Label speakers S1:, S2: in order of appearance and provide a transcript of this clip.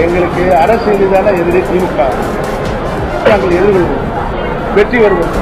S1: எங்களுக்கு அரசு மீதான எதிரி திமுக. நாங்கள் எதிர்கொள்வோம். வெற்றி வருவோம்.